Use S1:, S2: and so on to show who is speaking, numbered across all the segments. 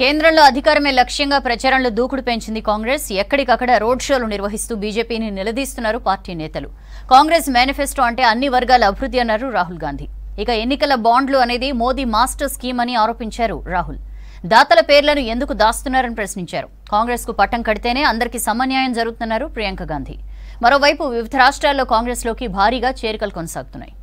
S1: కేంద్రంలో అధికారమే లక్ష్యంగా ప్రచారంలో దూకుడు పెంచింది కాంగ్రెస్. ఎక్కడికక్కడ రోడ్ షోలు నిర్వహిస్తూ బీజేపీని నిలదీస్తున్నారు పార్టీ నేతలు. కాంగ్రెస్ మేనిఫెస్టో అంటే అన్ని వర్గాల అభివృద్ధి అన్నారు రాహుల్ గాంధీ. ఇక ఎన్నికల బాండ్లు అనేది మోదీ మాస్టర్ స్కీమ్ అని ఆరోపించారు రాహుల్. దాతల పేర్లను ఎందుకు దాస్తున్నారని ప్రశ్నించారు. కాంగ్రెస్కు పట్టం కడితేనే అందరికీ సమన్యాయం జరుగుతున్నారు ప్రియాంక గాంధీ. మరోవైపు వివిధ రాష్ట్రాల్లో కాంగ్రెస్లోకి భారీగా చేరికలు కొనసాగుతున్నాయి.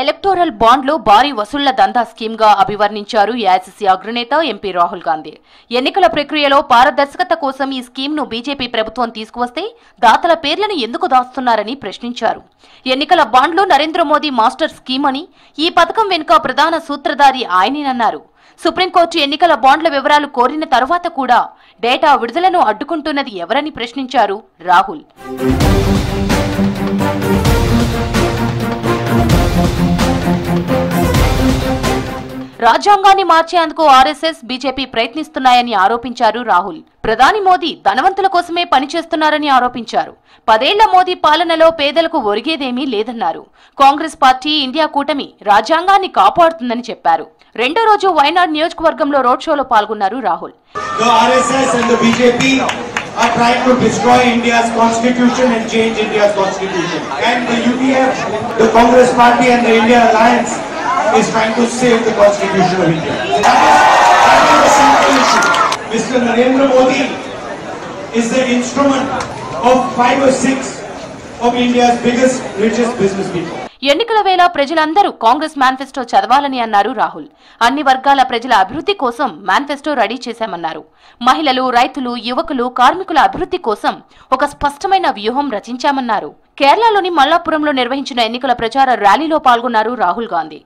S2: ఎలక్టోరల్ బాండ్లు భారీ వసూళ్ళ దందా స్కీమ్గా అభివర్ణించారు ఏఐసిసి అగ్రనేత ఎంపీ రాహుల్ గాంధీ. ఎన్నికల ప్రక్రియలో పారదర్శకత కోసం ఈ స్కీమ్ను బీజేపీ ప్రభుత్వం తీసుకువస్తే దాతల పేర్లను ఎందుకు దాస్తున్నారని ప్రశ్నించారు. ఎన్నికల బాండ్లు నరేంద్ర మోదీ మాస్టర్ స్కీమ్ అని ఈ పథకం వెనుక ప్రధాన సూత్రధారి ఆయనేనన్నారు. సుప్రీంకోర్టు ఎన్నికల బాండ్ల వివరాలు కోరిన తరువాత కూడా డేటా విడుదలను అడ్డుకుంటున్నది ఎవరని ప్రశ్నించారు రాహుల్. రాజ్యాంగాన్ని మార్చేందుకు ఆర్ఎస్ఎస్ బీజేపీ ప్రయత్నిస్తున్నాయని ఆరోపించారు రాహుల్. ప్రధాని మోదీ ధనవంతుల కోసమే పనిచేస్తున్నారని ఆరోపించారు. పదేళ్ళ మోదీ పాలనలో పేదలకు ఒరిగేదేమీ లేదన్నారు. కాంగ్రెస్ పార్టీ ఇండియా కూటమి రాజ్యాంగాన్ని కాపాడుతుందని చెప్పారు. రెండో రోజు వైనాడ్ నియోజకవర్గంలో రోడ్ షోలో పాల్గొన్నారు Rahul.
S3: Are trying to destroy India's constitution and change India's constitution. And the UDF, the Congress Party and the India Alliance is trying to save the constitution of India. That is, that is the central issue. Mr. Narendra Modi is the instrument of five or six of India's biggest, richest business people.
S2: ఎన్నికల వేళ ప్రజలందరూ Congress manifesto చదవాలని అన్నారు రాహుల్ అన్ని వర్గాల ప్రజల అభివృద్ధి కోసం మేనిఫెస్టో రెడీ చేశామన్నారు మహిళలు రైతులు యువకులు కార్మికుల అభివృద్ధి కోసం ఒక స్పష్టమైన వ్యూహం రచించామన్నారు కేరళలోని మల్లాపురంలో నిర్వహించిన ఎన్నికల ప్రచార ర్యాలీలో పాల్గొన్నారు Rahul Gandhi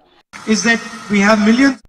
S3: is that we have millions